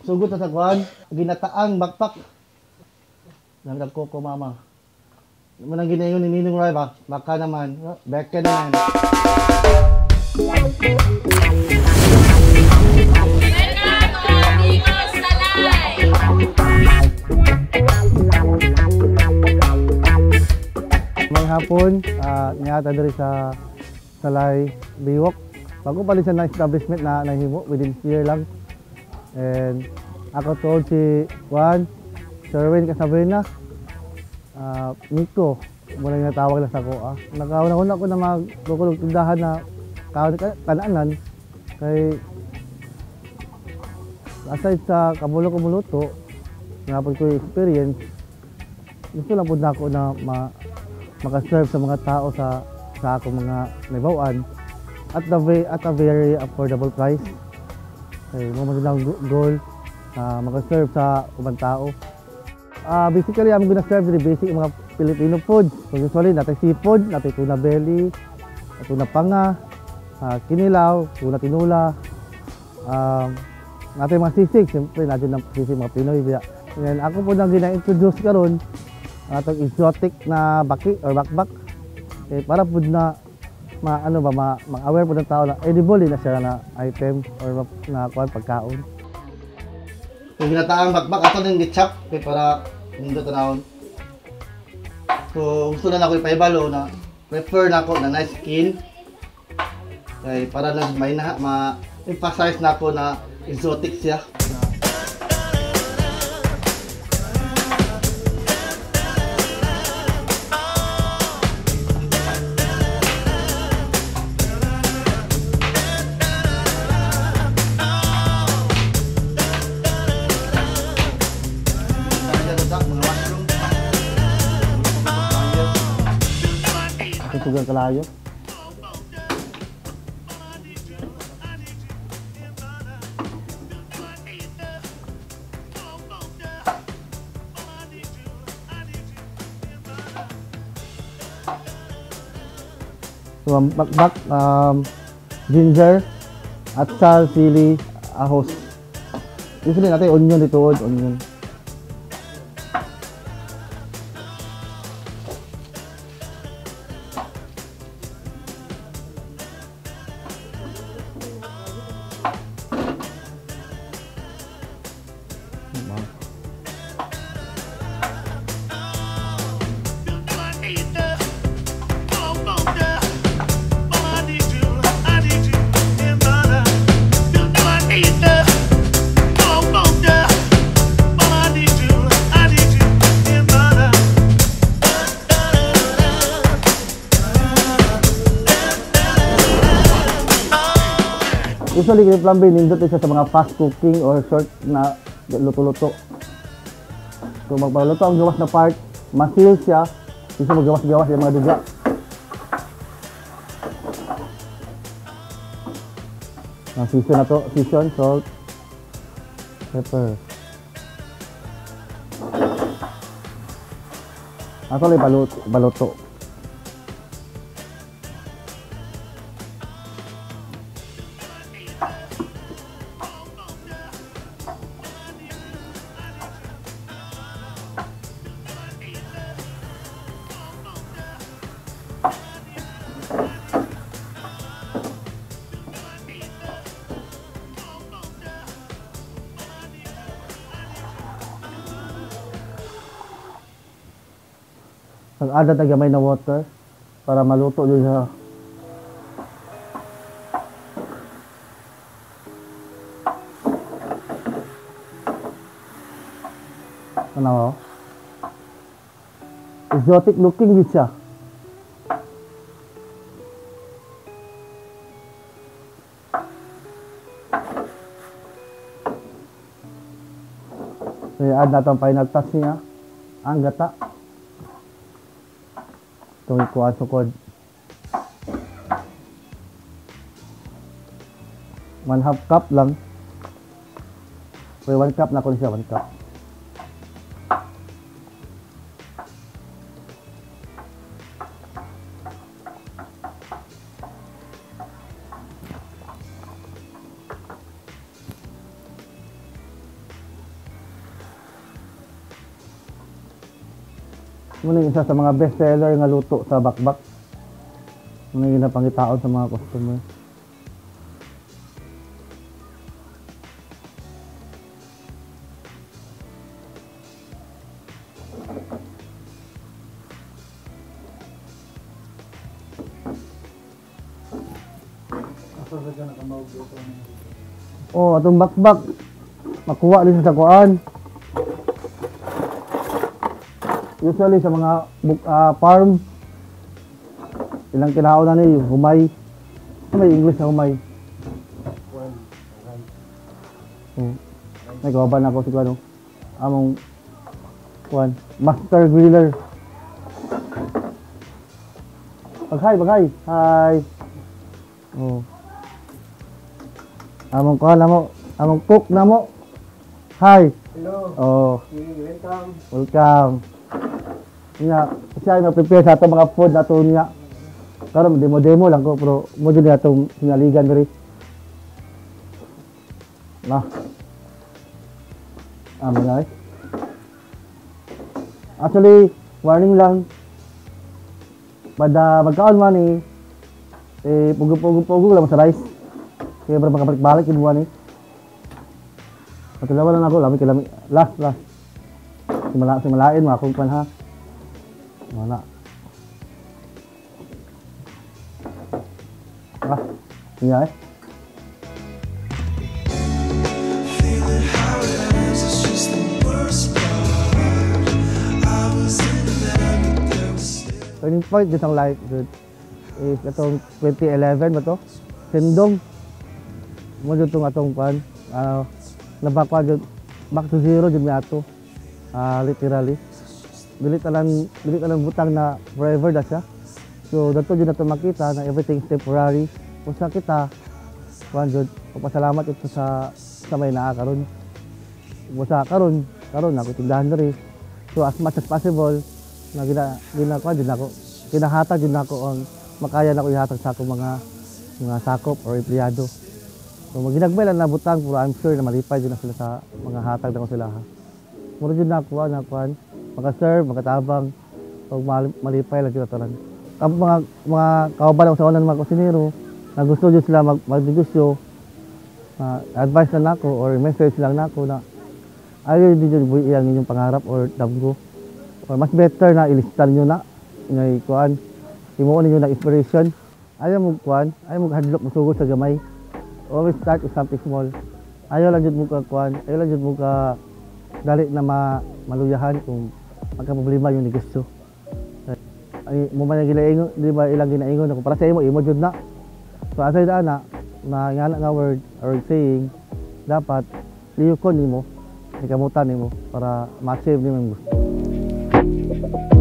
Sugod na sa kwan, ginataang backpack. Nang ko mama. Manang ginayon ni Ninong Ray ba? Baka naman. Beke naman. May hapon, uh, niya diri sa Salay Biwok. Bago pa sa establishment na nahimo within year lang. And ako told si Juan, Sherwin Casabrina, uh, Nico, muna yung natawag na sa ko. Ah. Nakauna-una ko na magkukulog tindahan na kanaanan kay aside sa napod ko yung experience, gusto lang po na ako na ma, makaserve sa mga tao sa sa akong mga naibawan at the at a very affordable price. Kay mo man goal uh, makaserve sa ubang tao. Uh, basically, I'm gonna serve the basic mga Filipino food. So usually, natin seafood, natin tuna belly, tuna panga, uh, kinilaw, tuna tinula, um, natin mga sisig, siyempre natin ng sisig mga Pinoy. And ako po nang gina-introduce karon atong exotic na baki or bakbak eh, para po na ma ano ba ma, ma-aware po ng tao na edible na siya na item or na kuan pagkaon. Kung ginataang bakbak ato ning gitchap kay para nindo tanawon. So gusto na nako ipaibalo na prefer na ako na nice skin kay para lang may na ma emphasize na ako na exotic siya. Tugang kalayo. So, ang bakbak, um, ginger, at sal, sili, ahos. Usually natin onion dito, onion. Usually, green flambe, nindot siya sa mga fast cooking or short na luto-luto. So, magpaluto ang gawas na part, masil siya, isa magawas-gawas yung mga duga. Ang season na to, season, salt, pepper. Ako lang baluto. baluto. Nag-add na gamay na water para maluto din siya. Ano mo? Exotic looking din siya. So, i-add na itong pineapple touch niya. Ang gata itong kuha sukod. One half cup lang. Wait, one cup na ko siya, one cup. Muna isa sa mga best seller nga luto sa bakbak. Muna yung napangitaon sa mga customer. Oh, atong bakbak. Makuha din sa kuan. Usually sa mga ah, farm, ilang kinaon na ni humay. May English na humay? Oh. May kawaban ako si Kuano. Among kuan, master griller. Pag-hi, pag-hi. Hi. Oh. Among kuan na mo. Among cook na mo. Hi. Hello, Oh. welcome. Welcome. Nga, siya yung prepare sa atong mga food na ito niya. Karon demo-demo lang ko, pero mo na itong sinaligan diri. Na. Ah, mga. Actually, warning lang. Pada magkaon man eh, eh, pugo-pugo-pugo lang sa rice. Kaya para makabalik-balik yung buwan eh. Patulawan lang ako, lami kilami. Last, last. Simula, simulain mga kung ha. Wala. Ah, iya eh. Turning point dito ang life, dude. Is itong 2011 ba to? Sindong. Mo dito atong pan. Ano, nabakwa dito. Back to zero dito ato. Ah, literally. Dili talang dili talang butang na forever na siya. So dato jud nato makita na everything temporary. Kung sa kita, kuan jud, papasalamat ito sa sa may naa karon. Kung sa karon, karon ako tindahan diri. So as much as possible, na gina gina kuan jud nako. Kinahatag jud nako ang makaya nako ihatag sa akong mga mga sakop or empleyado. So maginagbay lang na butang pero I'm sure na malipay jud na sila sa mga hatag nako sila ha. Mura jud nako na kuan, maka-serve, makatabang, o mal- malipay lang jud tanan. Ang mga mga ko sa unan mga kusinero, na gusto jud sila mag magnegosyo, na advice na nako or message lang nako na ayaw din jud buhi iyang inyong pangarap or damgo. Or mas better na ilistan nyo na ngay kuan himuon ninyo na inspiration. Ayaw mo kuan, ayaw mo hadlok musugod sa gamay. Always start with something small. Ayaw lang jud mo ka kuan, ayaw lang jud mo ka dali na ma maluyahan kung magka-problema yung negosyo. Ay, mo man yung gilaingon, di ba ilang ginaingon ako para sa imo, imo jud na. So aside na na, na nga nga word or saying, dapat liyukon nimo, ikamutan nimo para ma-achieve nimo yung gusto.